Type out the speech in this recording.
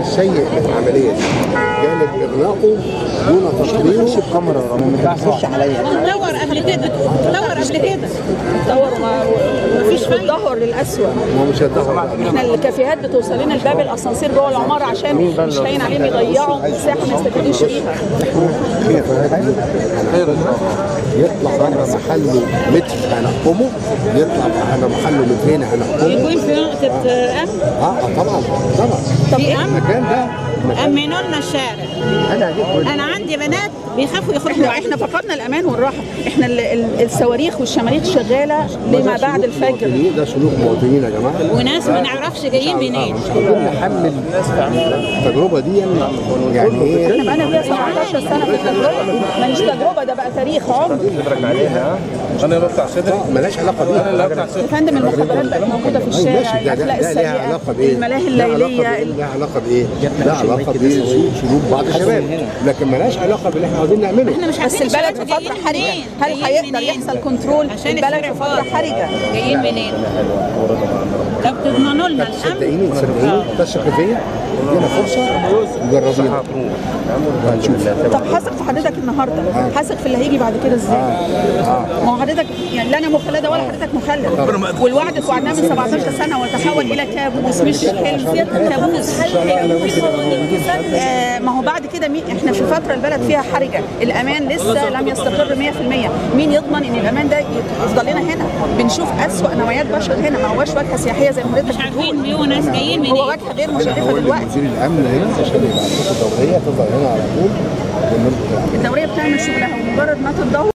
السيء للعمليه دي جانب إغلاقه دون تطويره الكاميرا ما تخش عليا. دور قبل كده دور قبل كده. دور وما مفيش تدهور للأسوأ هو مش إحنا الكافيهات بتوصل لنا الباب الأسانسير جوه العمارة عشان مش لاقيين عليهم يضيعوا مساحة ما يستفيدوش بيها يطلع بره محله متر هنحكمه يطلع بره محله مترين هنحكمه. يكون في نقطة أمن آه آه، طبعا طبعا. في أمن المكان ده مكان أمنوا لنا الشارع. أنا أنا عندي بنات بيخافوا يخرجوا. إحنا فقدنا الأمان والراحة. إحنا ال- ال- الصواريخ والشماريخ شغالة لما بعد الفجر. مواطنين، ده سلوك مواطنين يا جماعة. وناس ما نعرفش جايين منين. مش عاوزين نحمل التجربة دي يعني إيه؟ إحنا بقالنا فيها 17 سنة في التجربة. ما هيش تجربة ده بقى تاريخ عمر. أنا بفتح صدري ملهاش علاقة بيها. لا بفتح صدري يا فندم المخابرات بقت موجودة في الشارع ماشي ده ده, الأخلاق السيئة علاقة بإيه؟ الملاهي الليلية؟ لها علاقة بإيه؟ لها علاقة بسوء سلوك بعض الشباب. لكن ملهاش علاقة باللي إحنا عاوزين نعمله. إحنا مش بس عارفين البلد في فتره حرجه هل هيقدر؟ يحصل كنترول عشان البلد في فتره. حرجة؟ جايين منين؟ طب تضمنوا لنا الأمن؟ صدقيني صدقيني. تثق فيا ادينا فرصة. هنشوف طب حثق في حضرتك النهارده. حثق في اللي هيجي بعد كده إزاي؟ ما هو حضرتك يعني لا أنا مخلده ولا حضرتك مخلد والوعد اللي وعدناه من 17 سنة وتحول إلى كابوس مش حلم كابوس. آه، ما هو بعد كده مين؟ إحنا في فترة البلد فيها حرجة. الأمان لسه لم يستقر 100% مين يضمن إن الأمان ده يفضل لنا هنا؟ بنشوف أسوأ نوعيات بشر هنا. ما هوش واجهه سياحية زي ما مش حضرتك عارفين بتقول. بيقولوا ناس جايين منين؟ هو واجهه غير مشرفة دلوقتي. الأمن هنا عشان يبقى الدوريه تفضل هنا على طول. الدورية بتعمل شغلها. ومجرد ما تتدور